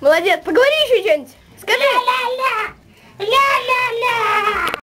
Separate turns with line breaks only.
Молодец, поговори еще что-нибудь. Скажи.